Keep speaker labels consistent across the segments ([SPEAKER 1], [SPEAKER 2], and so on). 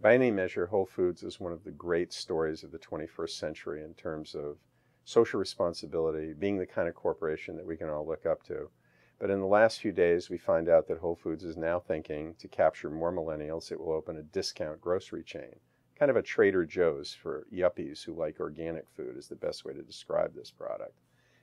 [SPEAKER 1] By any measure, Whole Foods is one of the great stories of the 21st century in terms of social responsibility, being the kind of corporation that we can all look up to. But in the last few days, we find out that Whole Foods is now thinking to capture more millennials, it will open a discount grocery chain. Kind of a Trader Joe's for yuppies who like organic food is the best way to describe this product.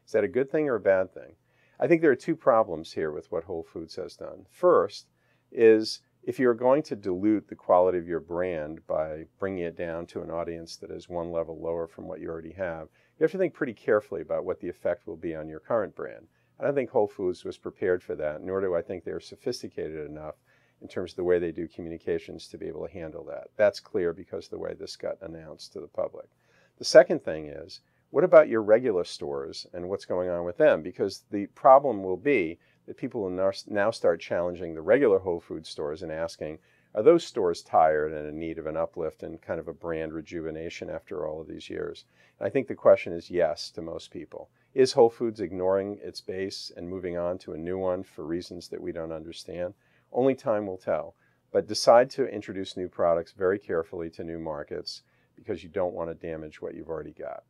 [SPEAKER 1] Is that a good thing or a bad thing? I think there are two problems here with what Whole Foods has done. First is if you're going to dilute the quality of your brand by bringing it down to an audience that is one level lower from what you already have, you have to think pretty carefully about what the effect will be on your current brand. I don't think Whole Foods was prepared for that, nor do I think they're sophisticated enough in terms of the way they do communications to be able to handle that. That's clear because the way this got announced to the public. The second thing is, what about your regular stores and what's going on with them? Because the problem will be that people will now start challenging the regular Whole Food stores and asking, are those stores tired and in need of an uplift and kind of a brand rejuvenation after all of these years? And I think the question is yes to most people. Is Whole Foods ignoring its base and moving on to a new one for reasons that we don't understand? Only time will tell. But decide to introduce new products very carefully to new markets because you don't want to damage what you've already got.